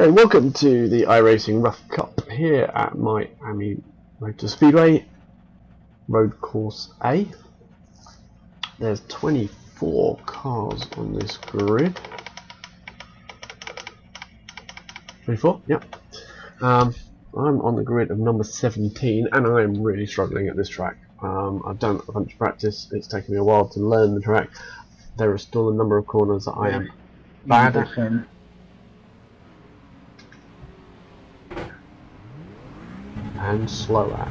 Okay, welcome to the iRacing RUF Cup here at my Miami Motor Speedway, Road Course A. There's 24 cars on this grid. 24? Yep. Um, I'm on the grid of number 17 and I'm really struggling at this track. Um, I've done a bunch of practice, it's taken me a while to learn the track. There are still a number of corners that I am bad at. And slow at.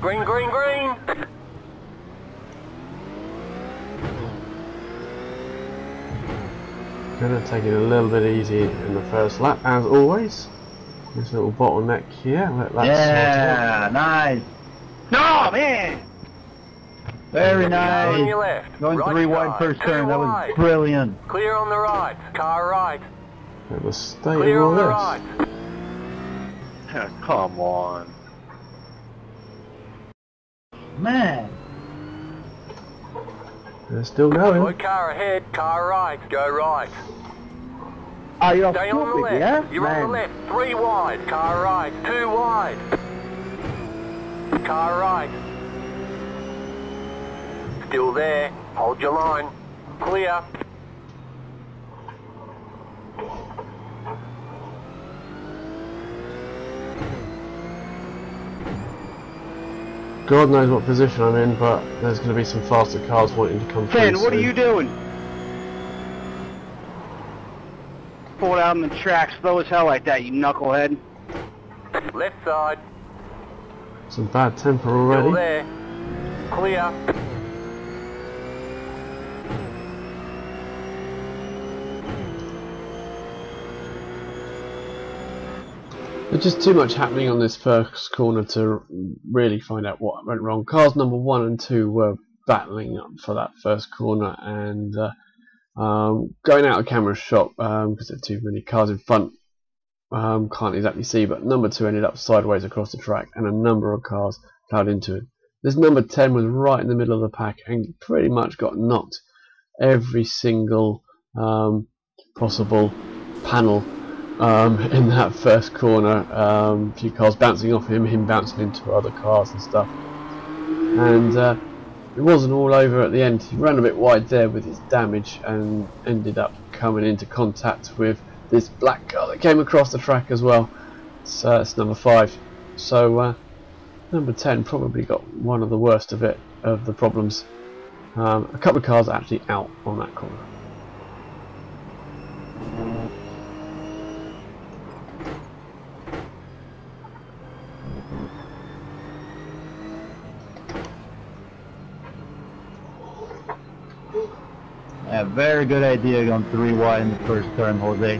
Green, green, green! Gonna take it a little bit easy in the first lap, as always. This little bottleneck here, let that Yeah, nice. No, man. Very On nice. your left. Going right three wide first Two turn. That was wide. brilliant. Clear on the right. Car right. At the state Clear of all on the this. Right. Come on. Man. They're still going. Good car ahead. Car right. Go right. Oh, you're Stay on the left. yeah? You're Man. on the left. Three wide. Car right. Two wide. Car right. Still there. Hold your line. Clear. God knows what position I'm in, but there's going to be some faster cars wanting to come through. Ken, what are you doing? Pull out on the track slow as hell like that, you knucklehead. Left side. Some bad temper already. Still already. there. Clear. There's just too much happening on this first corner to really find out what went wrong. Cars number one and two were battling up for that first corner and uh, um, going out of camera shot because there are too many cars in front. Um, can't exactly see, but number two ended up sideways across the track and a number of cars plowed into it. This number 10 was right in the middle of the pack and pretty much got knocked every single um, possible panel um, in that first corner. Um, a few cars bouncing off him, him bouncing into other cars and stuff. And uh, it wasn't all over at the end. He ran a bit wide there with his damage and ended up coming into contact with this black car that came across the track as well. So it's number five. So uh, number 10 probably got one of the worst of it, of the problems. Um, a couple of cars actually out on that corner. Very good idea going three wide in the first turn, Jose.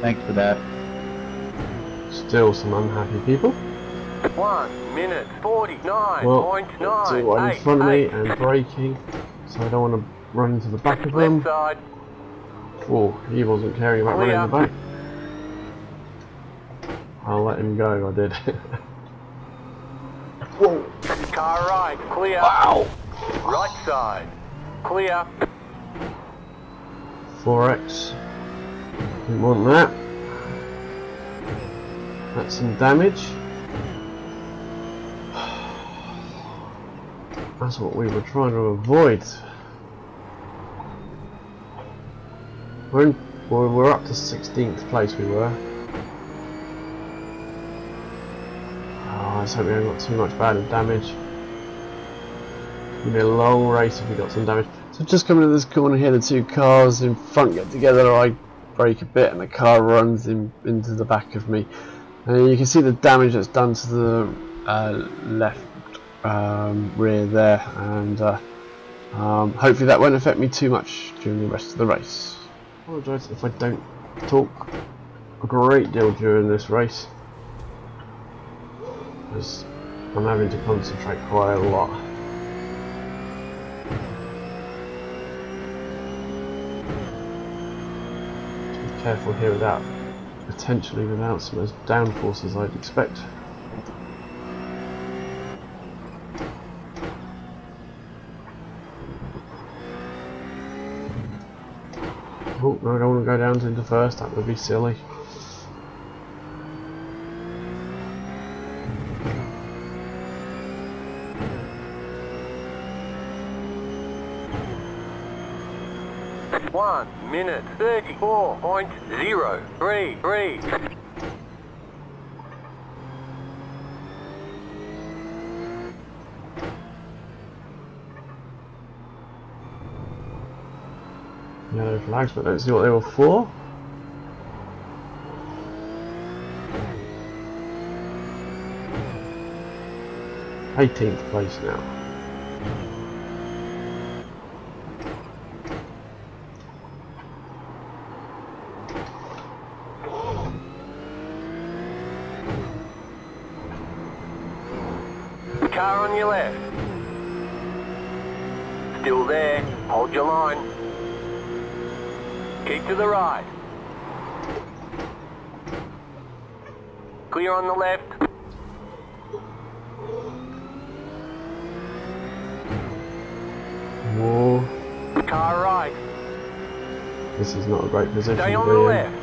Thanks for that. Still some unhappy people. One minute forty-nine Well, point two nine right eight in front of me and braking, so I don't want to run into the back of Left them. side. Oh, he wasn't caring about running in the back. I'll let him go, I did. Whoa! Car right. Clear. Wow! Right side. Clear. 4x. Didn't want that. That's some damage. That's what we were trying to avoid. We're, in, we're, we're up to 16th place we were. Ah, oh, let's hope we haven't got too much bad damage. Gonna be a long race if we got some damage. So just coming to this corner here, the two cars in front get together. I brake a bit, and the car runs in, into the back of me. And you can see the damage that's done to the uh, left um, rear there, and uh, um, hopefully that won't affect me too much during the rest of the race. I apologise if I don't talk a great deal during this race, because I'm having to concentrate quite a lot. Careful here without potentially without some as downforce as I'd expect. Oh, no, I don't want to go down to the first, that would be silly. One minute thirty-four point zero three three. Yellow flags, but let's see what they were for. Eighteenth place now. Car on your left. Still there. Hold your line. Keep to the right. Clear on the left. Whoa, Car right. this is not a great position Stay on the left.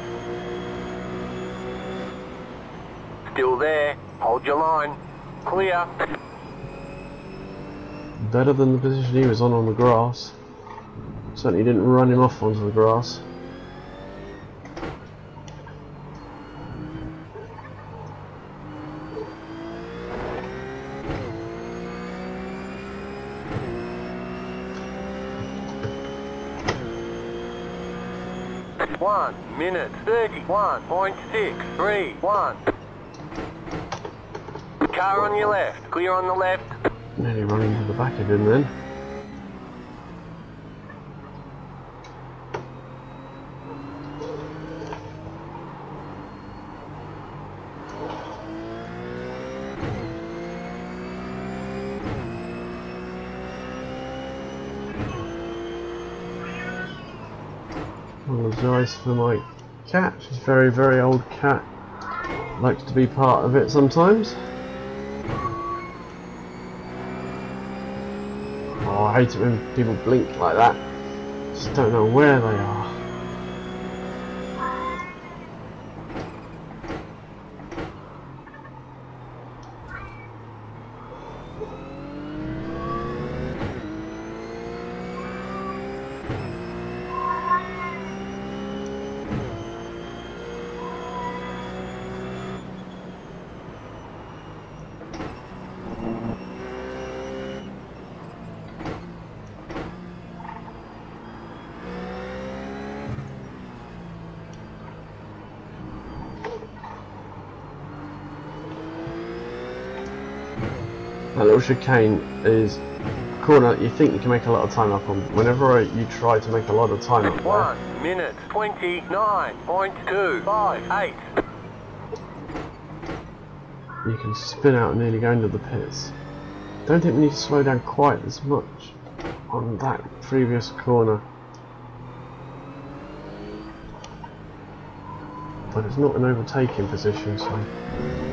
Still there. Hold your line. Clear. Better than the position he was on on the grass. Certainly didn't run him off onto the grass. One minute thirty-one point six three one. Car on your left. Clear on the left. Nearly running to the back of him then. Apologise for my cat. She's a very, very old cat. Likes to be part of it sometimes. Oh, I hate it when people blink like that. Just don't know where they are. Little chicane is corner that you think you can make a lot of time up on. Whenever you try to make a lot of time up there, One minute twenty-nine point two five eight. you can spin out and nearly go into the pits. Don't think we need to slow down quite as much on that previous corner. But it's not an overtaking position, so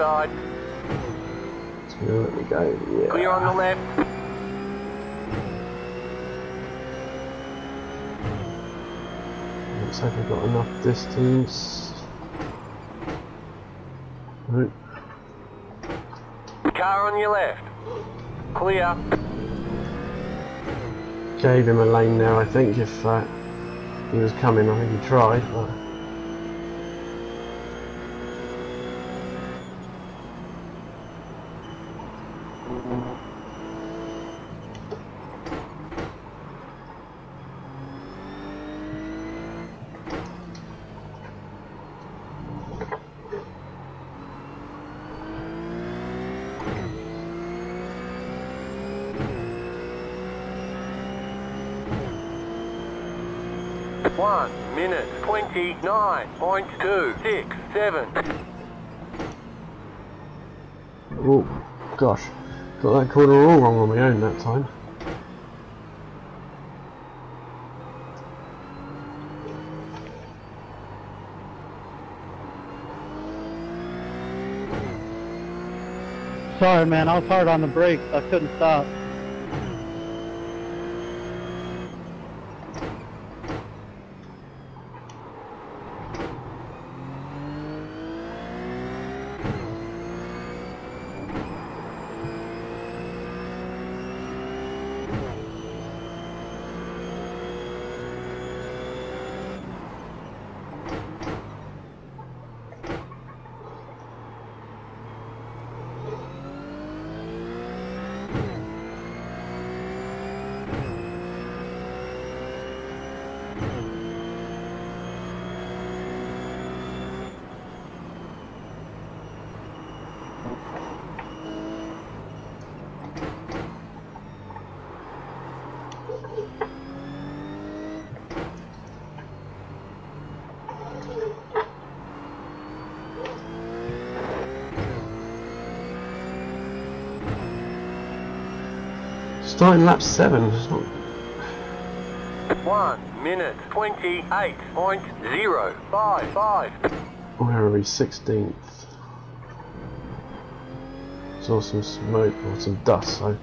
side. gonna let me go. Yeah. Clear on the left. Looks like I've got enough distance. Right. Car on your left. Clear. Gave him a lane there, I think, if uh, he was coming. I think he tried, but 1 minute 29.267. Oh, gosh. Got that corner all wrong on my own that time. Sorry, man. I was hard on the brakes. I couldn't stop. Starting lap 7. It's not 1 minute 28.055. Where are we? 16th. Saw some smoke or some dust, so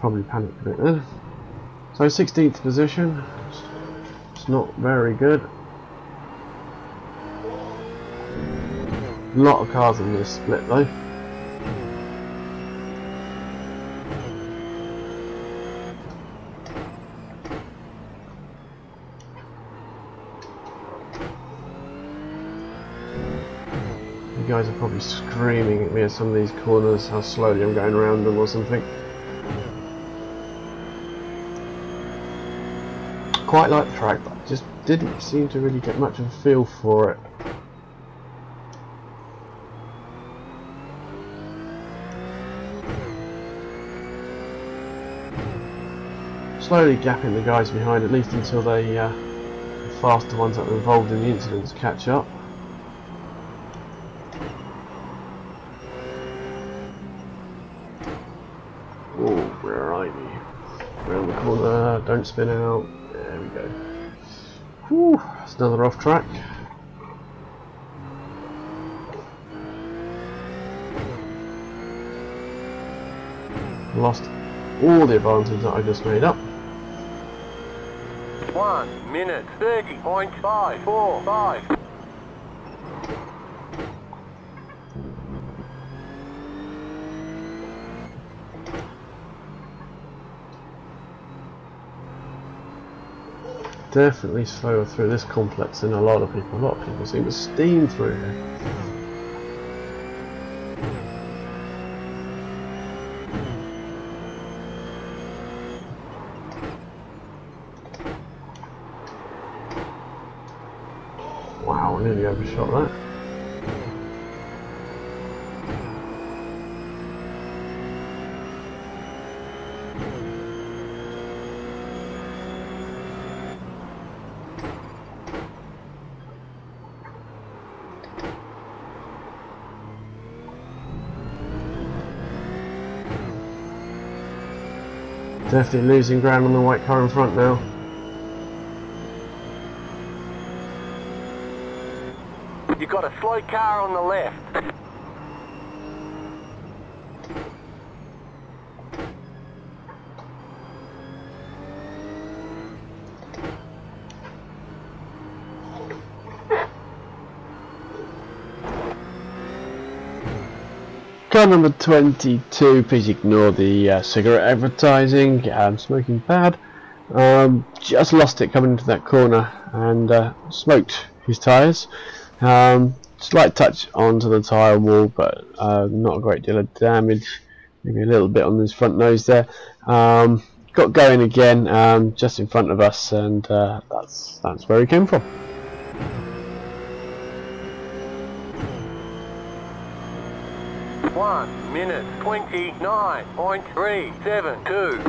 probably panicked a bit then. So 16th position. It's not very good. A lot of cars in this split though. Guys are probably screaming at me at some of these corners, how slowly I'm going around them or something. Quite like the track, but just didn't seem to really get much of a feel for it. Slowly gapping the guys behind, at least until they, uh, the faster ones that were involved in the incidents catch up. Oh, where are we? Around the corner, don't spin out. There we go. Whew, that's another off track. Lost all the advantage that I just made up. 1 minute 30.545. Definitely slower through this complex than a lot of people. A lot of people seem to steam through here. Wow, nearly overshot that. Definitely losing ground on the white car in front now. You've got a slow car on the left. Car number 22, please ignore the uh, cigarette advertising, um, smoking bad. Um, just lost it coming into that corner and uh, smoked his tyres. Um, slight touch onto the tyre wall, but uh, not a great deal of damage. Maybe a little bit on his front nose there. Um, got going again um, just in front of us, and uh, that's that's where he came from. One minute twenty-nine point three seven two.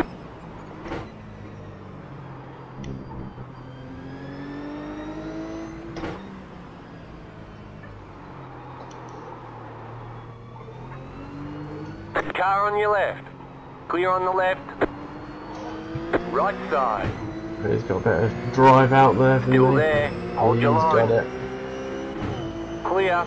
Car on your left. Clear on the left. Right side. He's got a bit of drive out there for Still there. Oh, Hold he's your line. it. Clear.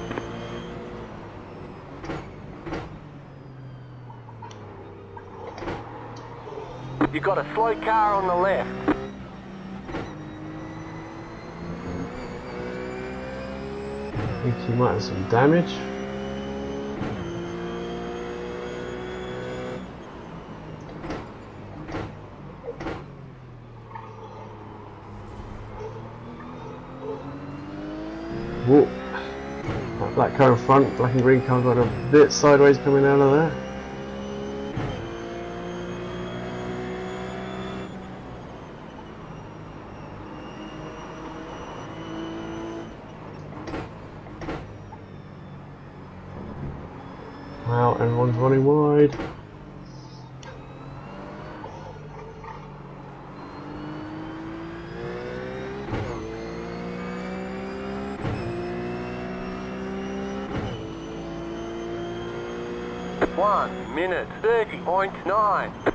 You got a slow car on the left. I think he might have some damage. Whoa. That black car in front, black and green car got a bit sideways coming out of there. 1 minute 30.9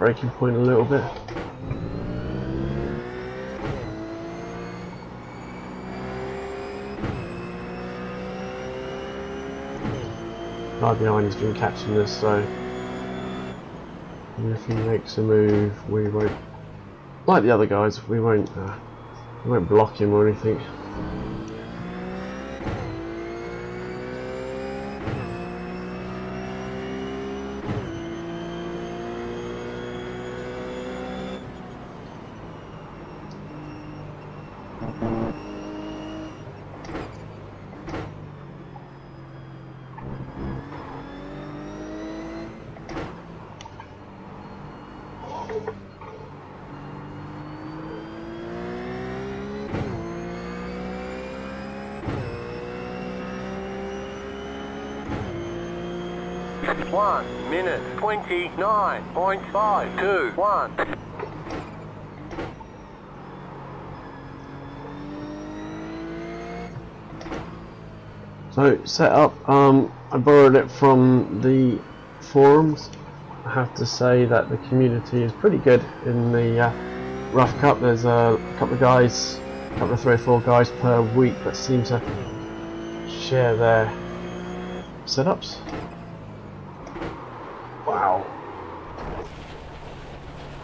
Braking point a little bit. Behind has been catching this, so if he makes a move, we won't. Like the other guys, we won't. Uh, we won't block him or anything. One minute, 29.521. So set up, um, I borrowed it from the forums. I have to say that the community is pretty good in the uh, RUF Cup. There's a couple of guys, a couple of three or four guys per week that seem to share their setups. Wow.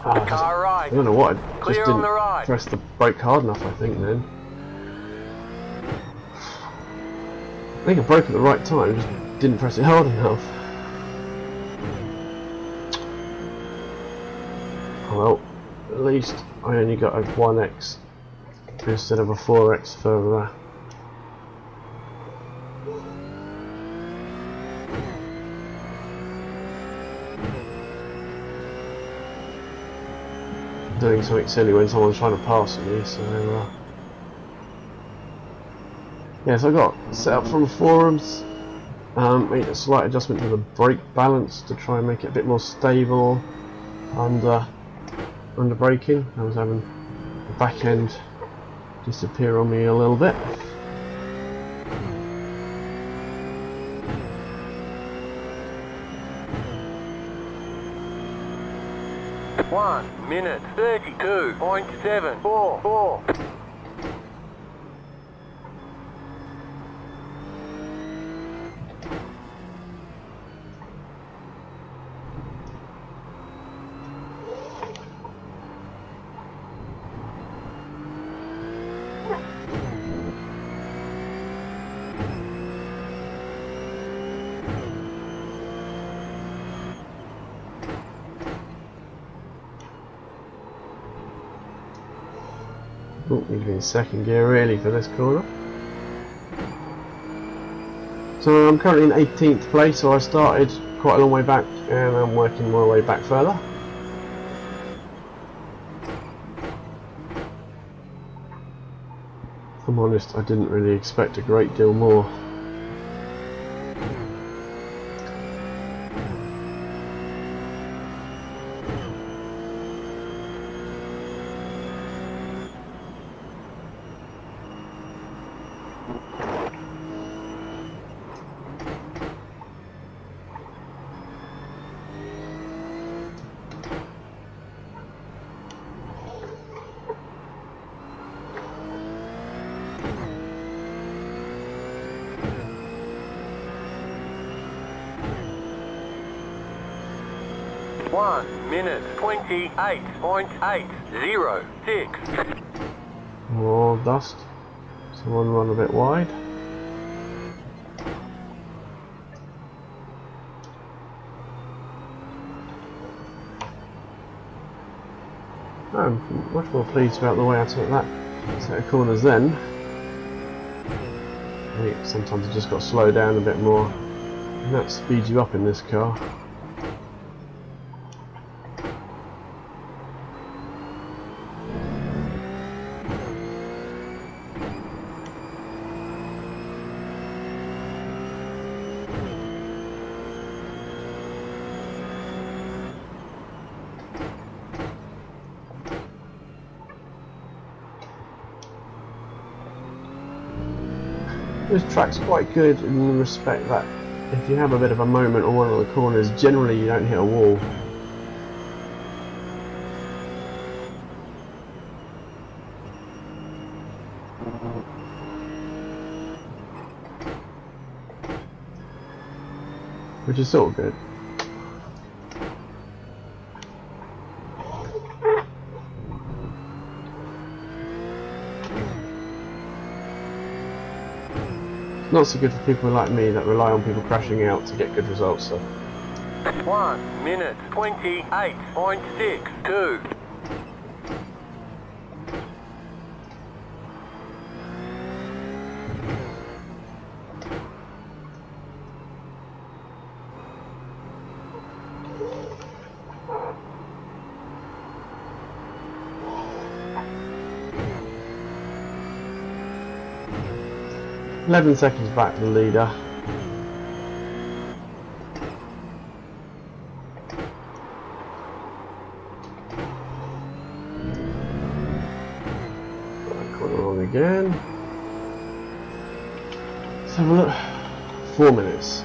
Ah, I just- Car I don't know what, I just Clear on didn't the right. press the brake hard enough I think then. I think I broke at the right time, just didn't press it hard enough. Oh well, at least I only got a 1x instead of a 4x for uh, doing something silly when someone's trying to pass me, so uh, yeah, so I got set up from forums, um, made a slight adjustment to the brake balance to try and make it a bit more stable under under braking. I was having the back end disappear on me a little bit. One minute, 32.744. be in second gear really for this corner. So I'm currently in 18th place, so I started quite a long way back and I'm working my way back further. I'm honest, I didn't really expect a great deal more. 28.806. More dust. Someone run a bit wide. I'm much more pleased about the way I took that set of corners then. I think sometimes I just got to slow down a bit more. And that speeds you up in this car. Track's quite good in the respect that if you have a bit of a moment on one of the corners, generally you don't hit a wall. Which is sort of good. Not so good for people like me that rely on people crashing out to get good results. So. One minute twenty-eight point six two. Eleven seconds back the leader. Again. Let's have a look. Four minutes.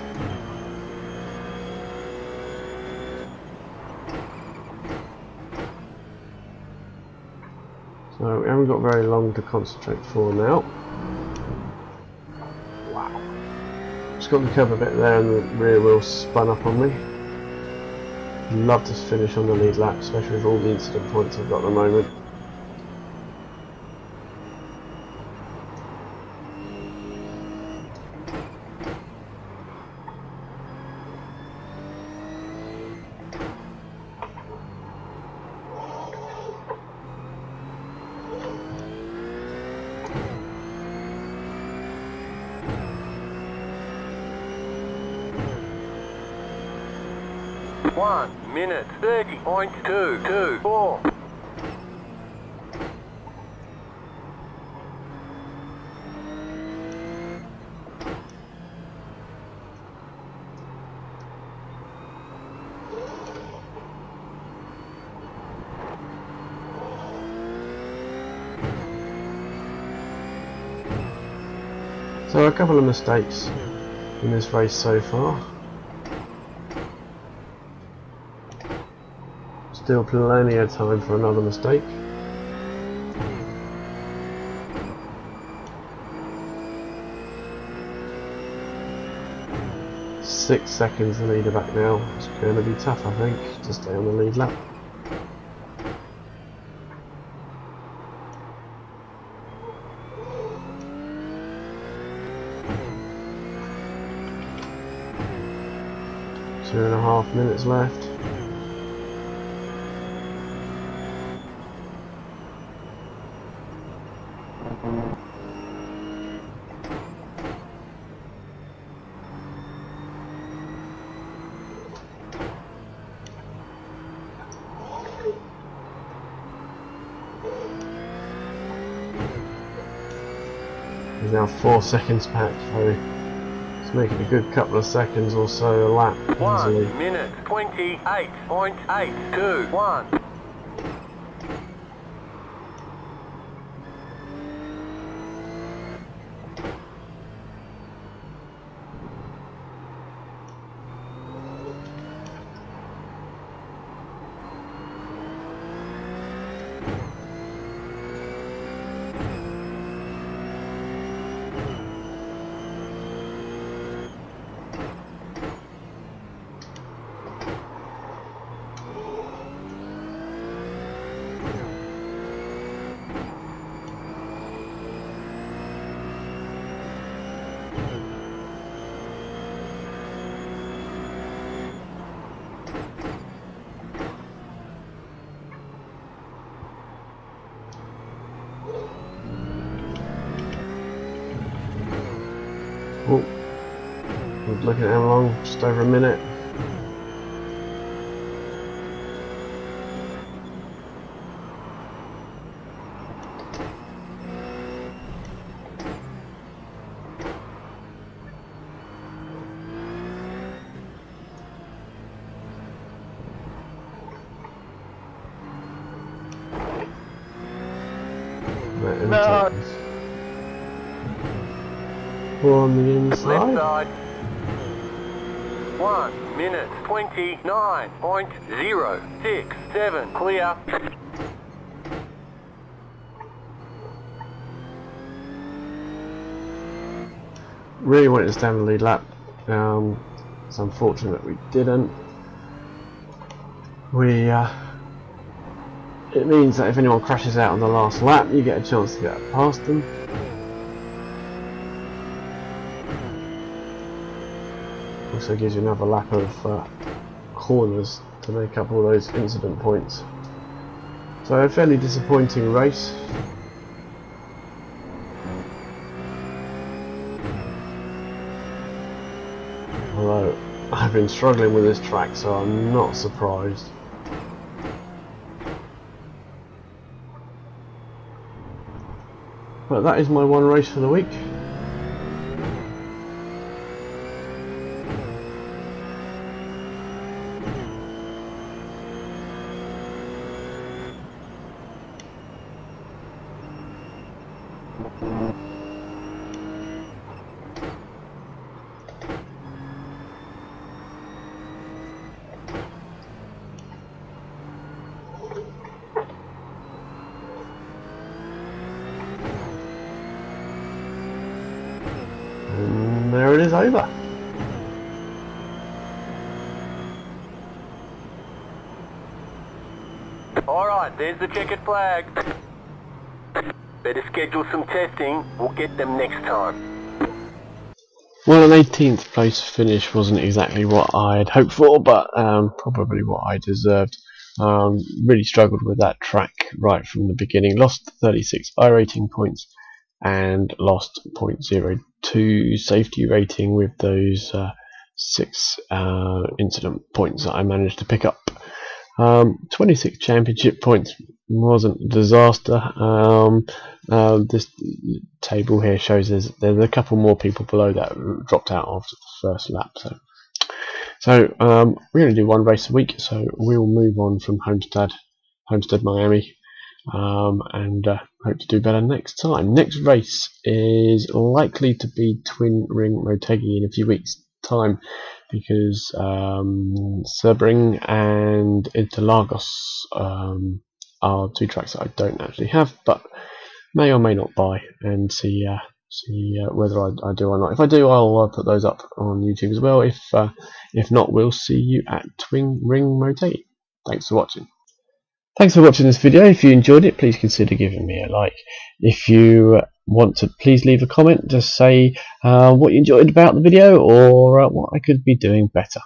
So we haven't got very long to concentrate for now. Wow. Just got the cover bit there and the rear wheel spun up on me. Love to finish on the lead lap, especially with all the incident points I've got at the moment. One minute thirty point two two four. So a couple of mistakes in this race so far. Still plenty of time for another mistake. Six seconds the leader back now. It's going to be tough I think to stay on the lead lap. Two and a half minutes left. more seconds back, so it's making a good couple of seconds or so a lap. One easily. minute, 28.821. looking at how long? Just over a minute. No. On the Left side. One minute twenty nine point zero six seven. Clear. Really wanted to stand the lead lap. Um, it's unfortunate we didn't. We, uh, it means that if anyone crashes out on the last lap, you get a chance to get past them. Also gives you another lap of uh, corners to make up all those incident points. So a fairly disappointing race. Although I've been struggling with this track, so I'm not surprised. But that is my one race for the week. And there it is over. Alright, there's the checkered flag. Better schedule some testing. We'll get them next time. Well, an 18th place finish wasn't exactly what I'd hoped for, but um, probably what I deserved. Um, really struggled with that track right from the beginning. Lost 36 iRating points and lost 0.02 safety rating with those uh, six uh, incident points that I managed to pick up. Um, 26 championship points wasn't a disaster. Um, uh, this table here shows there's there's a couple more people below that dropped out after the first lap. So, so um, we're going to do one race a week. So we'll move on from Homestead, Homestead Miami, um, and uh, hope to do better next time. Next race is likely to be Twin Ring Motegi in a few weeks' time because um, Sebring and Interlagos um, are two tracks that I don't actually have, but may or may not buy and see uh, see uh, whether I, I do or not. If I do, I'll uh, put those up on YouTube as well. If uh, if not, we'll see you at Twin Ring Motegi. Thanks for watching. Thanks for watching this video. If you enjoyed it, please consider giving me a like. If you want to, please leave a comment. Just say uh, what you enjoyed about the video or uh, what I could be doing better.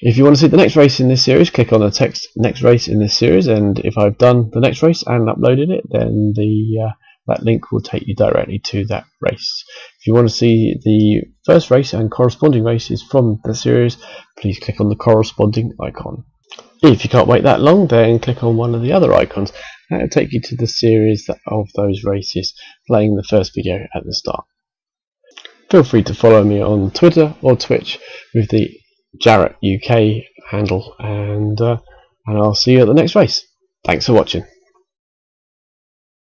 If you want to see the next race in this series, click on the text next race in this series, and if I've done the next race and uploaded it, then the uh, that link will take you directly to that race. If you want to see the first race and corresponding races from the series, please click on the corresponding icon. If you can't wait that long, then click on one of the other icons. That will take you to the series of those races, playing the first video at the start. Feel free to follow me on Twitter or Twitch with the Jarratt UK handle, and uh, and I'll see you at the next race. Thanks for watching.